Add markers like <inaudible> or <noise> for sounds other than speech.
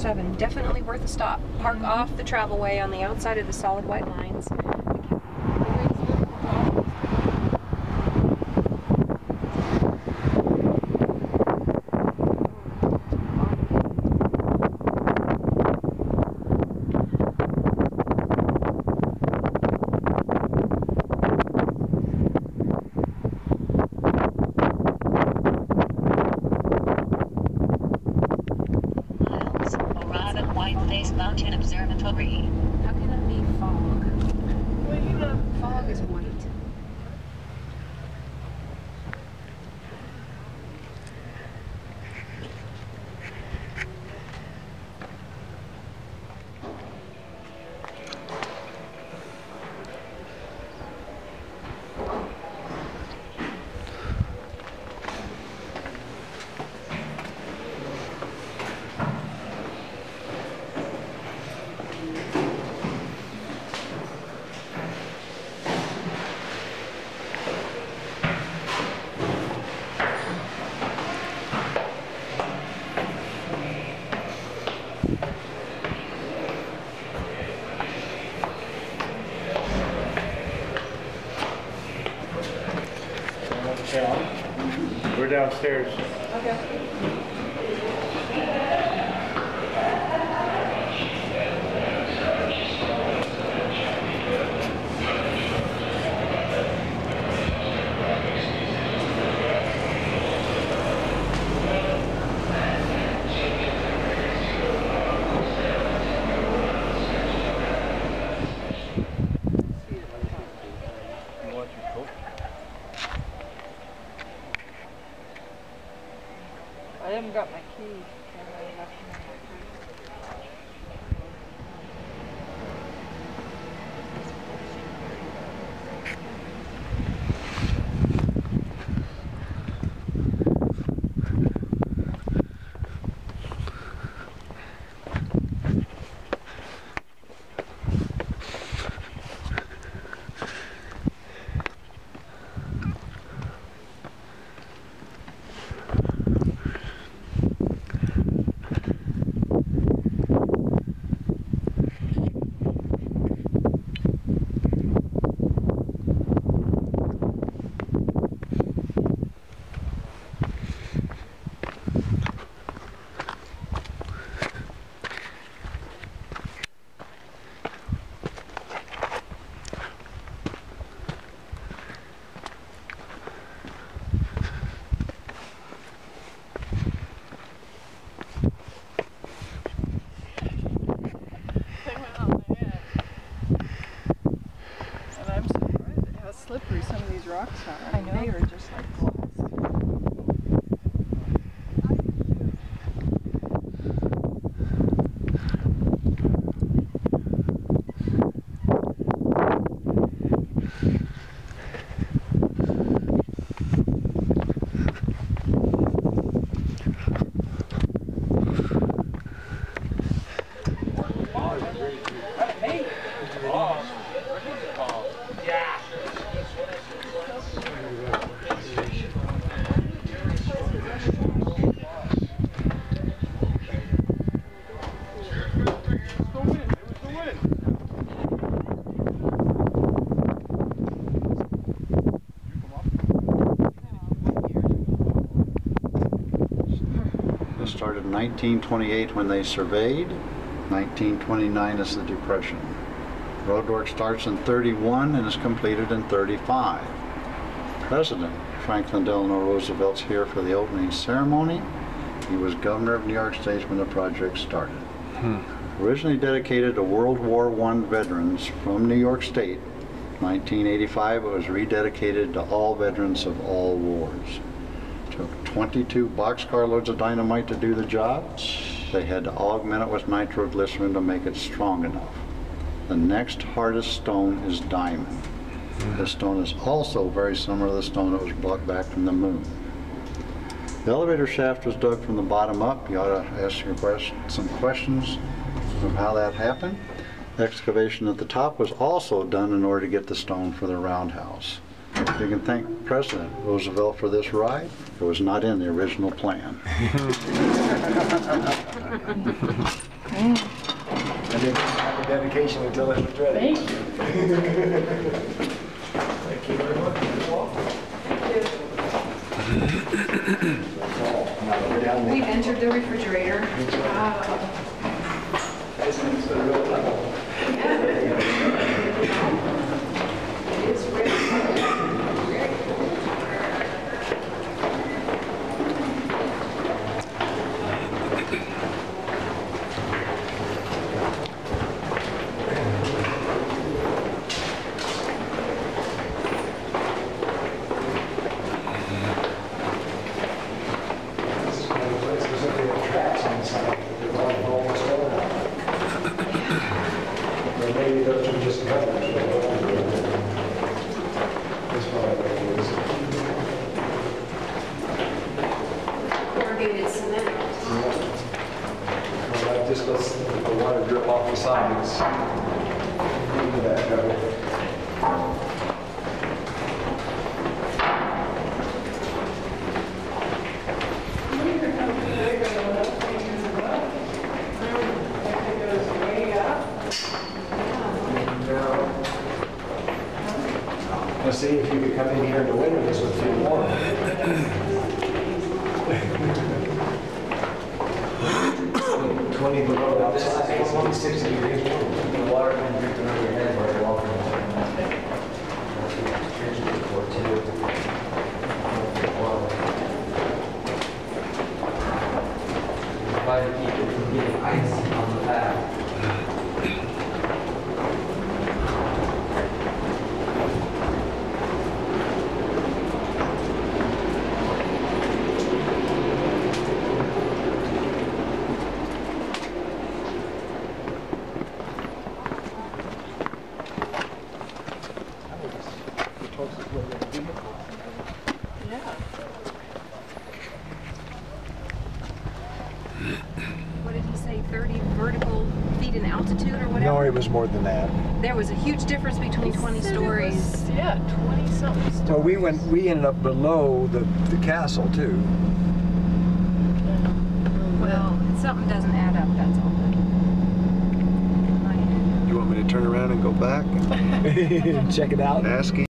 Seven, definitely worth a stop. Park Mm-hmm. off the travelway on the outside of the solid white lines. Arrive at Whiteface Mountain Observatory. How can it be fog? Well, you know, Fog is white. Downstairs. You I haven't got my keys. Slippery some of these rocks are. I know. They are just like 1928 when they surveyed. 1929 is the Depression. Road work starts in 31 and is completed in 35. President Franklin Delano Roosevelt's here for the opening ceremony. He was governor of New York State when the project started. Hmm. Originally dedicated to World War I veterans from New York State, 1985 it was rededicated to all veterans of all wars. Took 22 boxcar loads of dynamite to do the job. They had to augment it with nitroglycerin to make it strong enough. The next hardest stone is diamond. This stone is also very similar to the stone that was brought back from the moon. The elevator shaft was dug from the bottom up. You ought to ask question, some questions of how that happened. Excavation at the top was also done in order to get the stone for the roundhouse. You can thank President Roosevelt for this ride. It was not in the original plan. <laughs> And then have a dedication until it was ready. Thank you. Thank you very much. That's all. Now we're down We there. entered the refrigerator. はい。Cement. Well, that just lets the water drip off the sides. That gutter. Now, Let's see if you could come in here in the winter, this would feel warm. Twenty below outside, it's only sixty degrees warm. The water can drip through your head walking. Try to keep it from getting ice on the path. Feet in altitude or whatever? No, it was more than that. There was a huge difference between 20 stories. was, Yeah, twenty something stories. Well, we went, we ended up below the, the castle too. Well, something doesn't add up, that's all. In. You want me to turn around and go back and <laughs> check it out? Asking